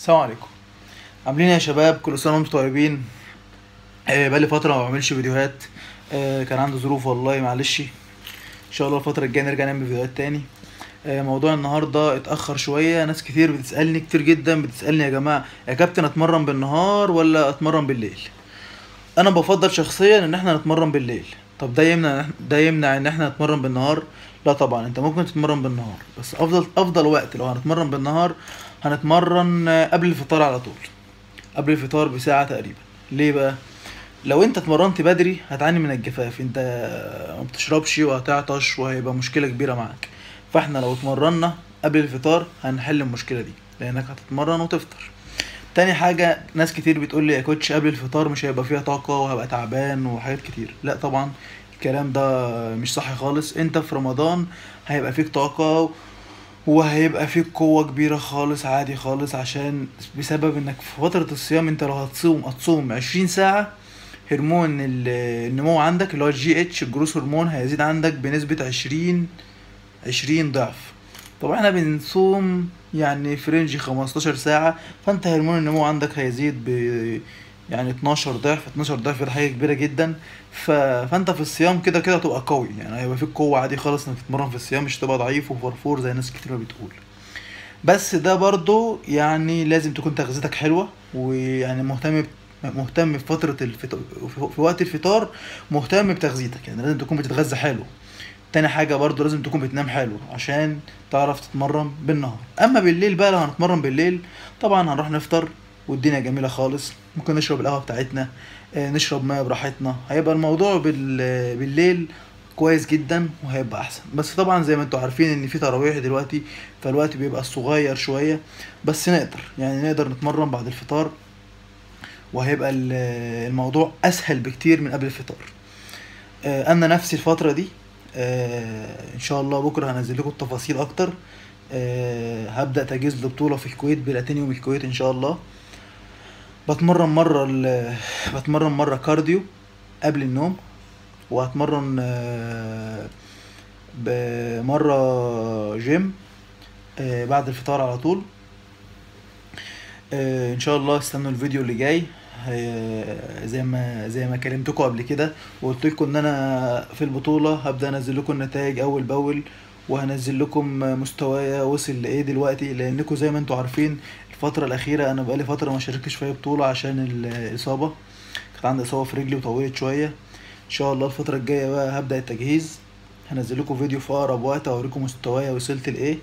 السلام عليكم. عاملين إيه يا شباب؟ كل سنة وأنتم طيبين؟ آه بقالي فترة ما بعملش فيديوهات. آه كان عندي ظروف والله معلش. إن شاء الله الفترة الجاية نرجع نعمل فيديوهات تاني. آه موضوع النهارده اتأخر شوية. ناس كتير بتسألني كتير جدا بتسألني يا جماعة يا كابتن أتمرن بالنهار ولا أتمرن بالليل؟ أنا بفضل شخصيا إن إحنا نتمرن بالليل. طب ده يمنع ده يمنع إن إحنا نتمرن بالنهار؟ لا طبعا أنت ممكن تتمرن بالنهار بس افضل أفضل وقت لو هنتمرن بالنهار هنتمرن قبل الفطار على طول قبل الفطار بساعة تقريبا. ليه بقى؟ لو أنت اتمرنت بدري هتعاني من الجفاف أنت ما بتشربش وهتعطش وهيبقى مشكلة كبيرة معاك. فإحنا لو اتمرنا قبل الفطار هنحل المشكلة دي لأنك هتتمرن وتفطر. تاني حاجة ناس كتير بتقول لي يا كوتش قبل الفطار مش هيبقى فيها طاقة وهبقى تعبان وحاجات كتير. لا طبعا الكلام ده مش صح خالص. انت في رمضان هيبقى فيك طاقة وهيبقى فيك قوة كبيرة خالص عادي خالص عشان بسبب انك في فترة الصيام انت لو هتصوم هتصوم عشرين ساعة هرمون ال- النمو عندك اللي هو ال GH ال growth hormone هيزيد عندك بنسبة عشرين عشرين ضعف. طبعا إحنا بنصوم يعني في range 15 ساعة فانت هرمون النمو عندك هيزيد ب يعني 12 ضعف 12 ضعف ده حاجة كبيرة جدا. ف... فأنت في الصيام كده كده هتبقى قوي. يعني هيبقى فيك قوة عادي خالص إنك تتمرن في الصيام مش تبقى ضعيف وفرفور زي ناس كتير ما بتقول. بس ده برضو يعني لازم تكون تغذيتك حلوة ويعني مهتم مهتم في فترة الفطار في وقت الفطار مهتم بتغذيتك. يعني لازم تكون بتتغذى حلو. تاني حاجة برضو لازم تكون بتنام حلو عشان تعرف تتمرن بالنهار. أما بالليل بقى لو هنتمرن بالليل طبعا هنروح نفطر والدنيا جميلة خالص. ممكن نشرب القهوة بتاعتنا آه، نشرب مية براحتنا. هيبقى الموضوع بال... بالليل كويس جدا وهيبقى أحسن. بس طبعا زي ما أنتوا عارفين إن في تراويح دلوقتي فالوقت بيبقى صغير شوية. بس نقدر يعني نقدر نتمرن بعد الفطار. وهيبقى ال- الموضوع أسهل بكتير من قبل الفطار. آه، أنا نفسي الفترة دي آه، إن شاء الله بكرة هنزل لكم التفاصيل أكتر. هبدأ تجهيز لبطولة في الكويت بلاتينيوم الكويت إن شاء الله. بتمرن مرة ال- بتمرن مرة cardio قبل النوم وهتمرن آه، بمرة جيم آه، بعد الفطار على طول. آه، إن شاء الله استنوا الفيديو اللي جاي. زي ما زي ما كلمتكم قبل كده وقلت لكم إن أنا في البطولة هبدأ أنزل لكم النتائج أول بأول وهنزل لكم مستوايا وصل لإيه دلوقتي لأنكم زي ما أنتم عارفين الفترة الأخيرة أنا بقالي فترة ما شاركتش في أي بطولة عشان الإصابة. كانت عندي إصابة في رجلي وطولت شوية. إن شاء الله الفترة الجاية بقى هبدأ التجهيز. هنزل لكم فيديو في أقرب وقت أوريكم مستوايا وصلت لإيه.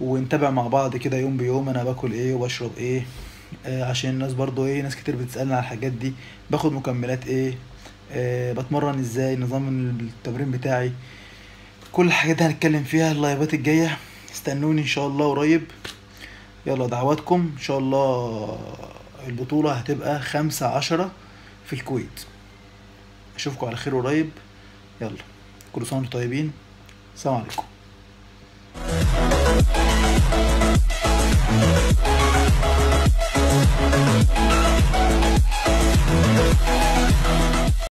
ونتابع مع بعض كده يوم بيوم أنا باكل إيه وبشرب إيه. آه عشان الناس برضو إيه ناس كتير بتسألني على الحاجات دي. باخد مكملات إيه. آه بتمرن إزاي نظام التمرين بتاعي. كل الحاجات دي هنتكلم فيها اللايفات الجاية. استنوني إن شاء الله قريب. يلا دعواتكم. إن شاء الله البطولة هتبقى خمسة عشرة في الكويت. أشوفكم على خير قريب. يلا كل سنة وأنتم طيبين. السلام عليكم.